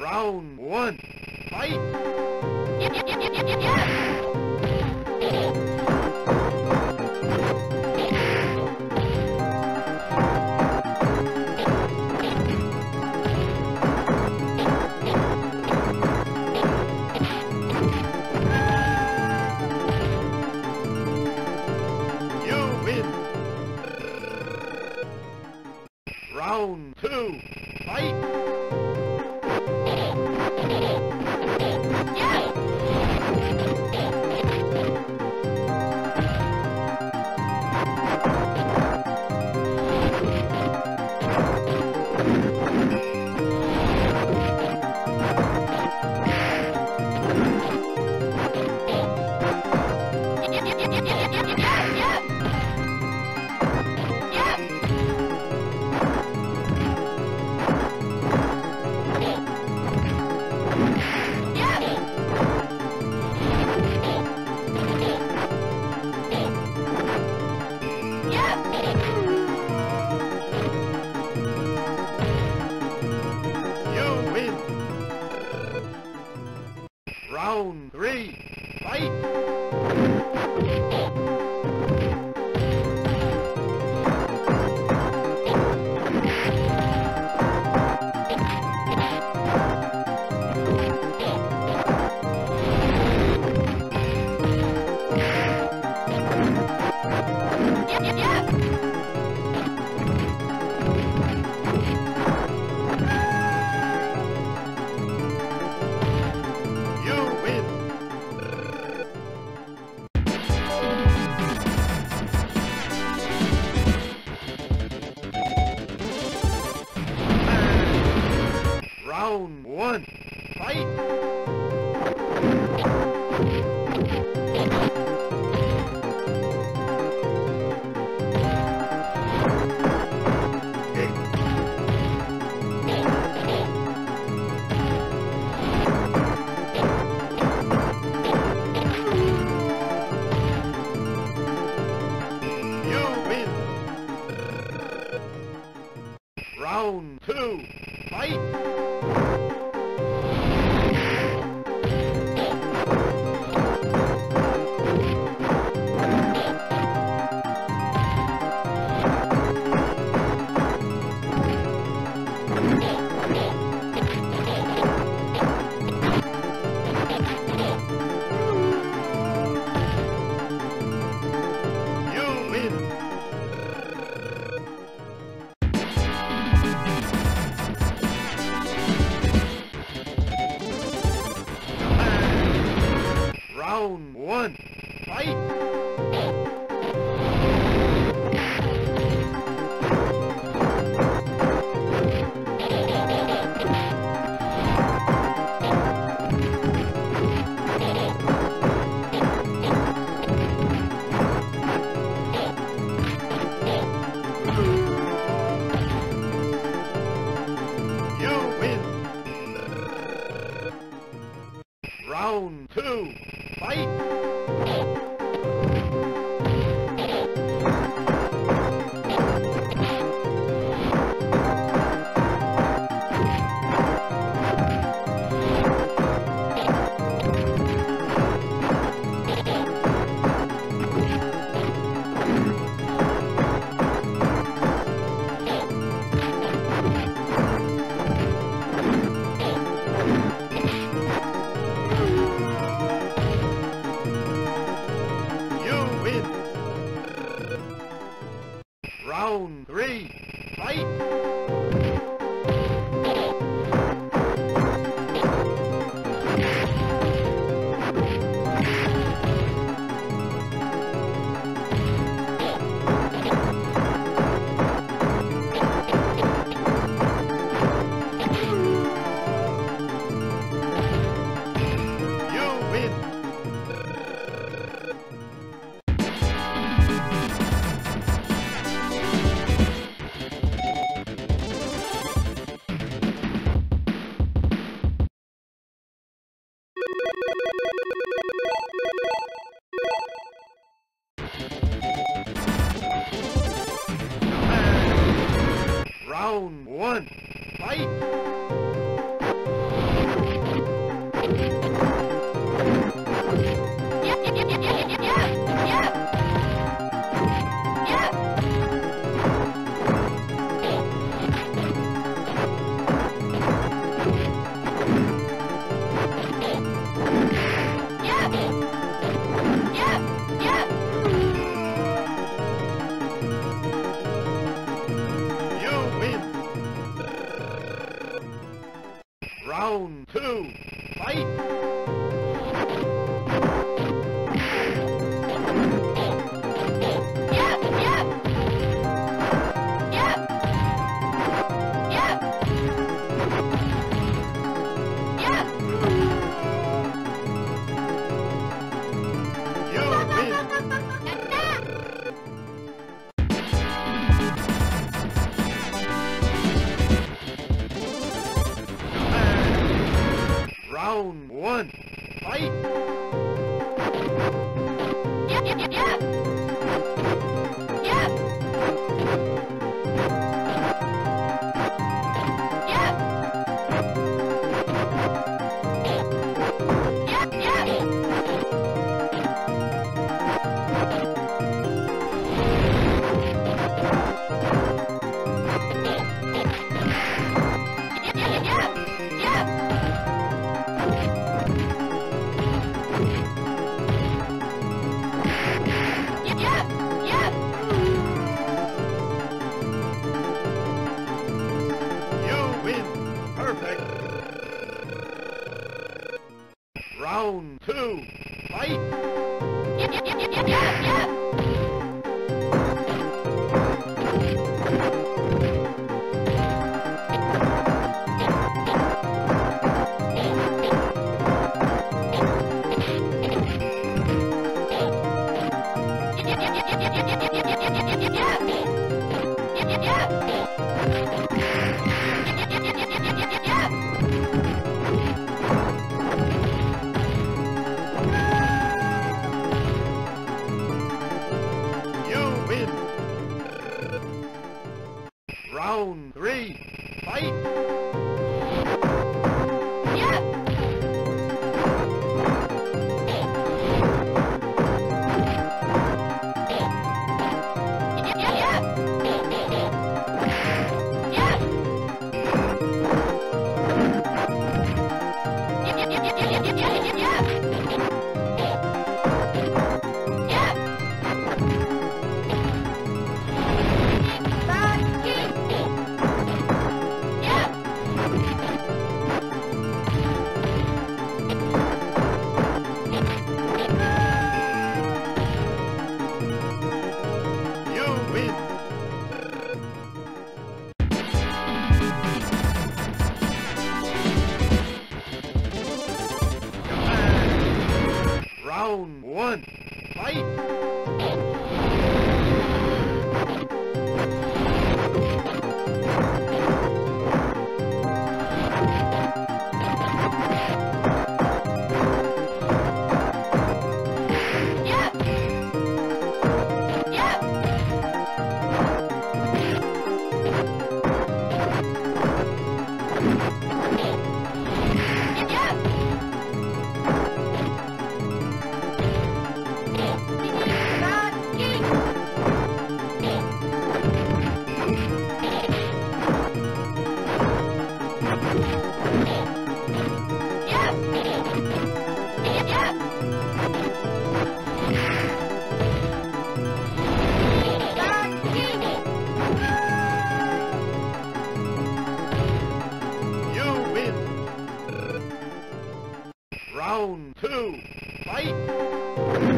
Round one. Fight! Round two. Fight! Round one. Fight! Round one. Fight! Two. Fight! Round one. Fight! Round two. Fight! Perfect! Round two. Fight! You Round one. Fight! Round two. Fight!